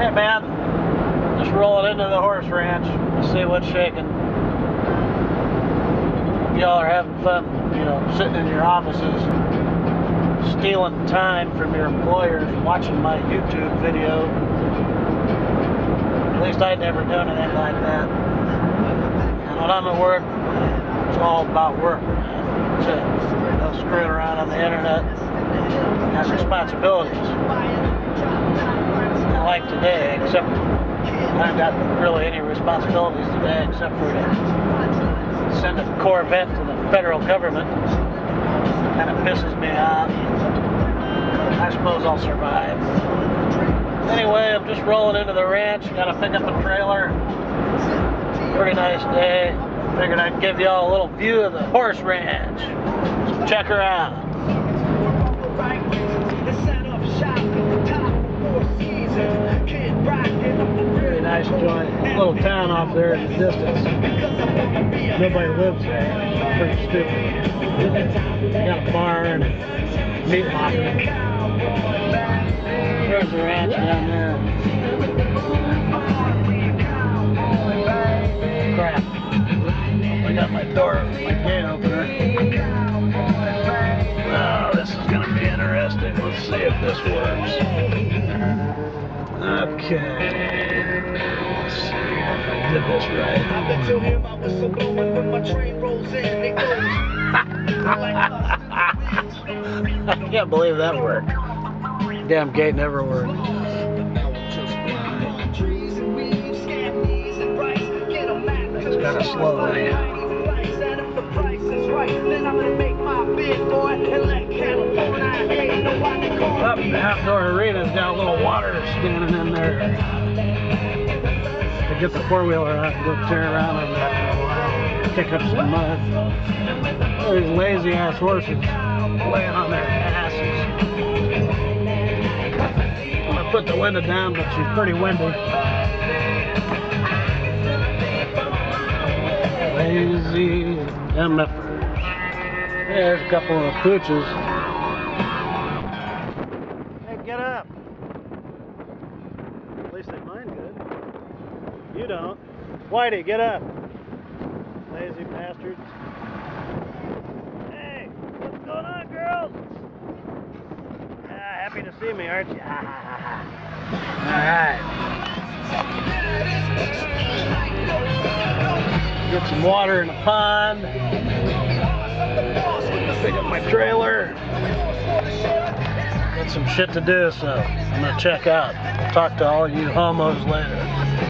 Hey man, just rolling into the horse ranch to see what's shaking. Y'all are having fun, you know, sitting in your offices, stealing time from your employers, watching my YouTube video. At least I'd never done anything like that. And when I'm at work, it's all about work. That's it. No around on the internet. Have responsibilities. Except I got really any responsibilities today except for to send a Corvette to the federal government. Kind of pisses me off. I suppose I'll survive. Anyway, I'm just rolling into the ranch. Gotta pick up a trailer. Pretty nice day. Figured I'd give y'all a little view of the horse ranch. So check her out. Little town off there in the distance. Nobody lives there. Pretty stupid. They got a barn and a meat locker. There's the ranch down there. Crap. I got my door, my gate opener. Oh, this is gonna be interesting. Let's see if this works. Okay. Let's see if I did this right. I can't believe that worked. Damn gate never worked. It's kind of slow. Up in the outdoor arena's got a little water standing in there. Get the four wheeler out and go tear around in there. Uh, Kick up some mud. These lazy ass horses laying on their asses. I'm gonna put the window down, but she's pretty windy. Lazy MFers. There's a couple of pooches. Hey, get up. At least they mind good. You don't. Whitey, get up. Lazy bastard. Hey, what's going on, girls? Ah, happy to see me, aren't you? Alright. Get some water in the pond. Pick up my trailer. Got some shit to do, so I'm gonna check out. Talk to all you homos later.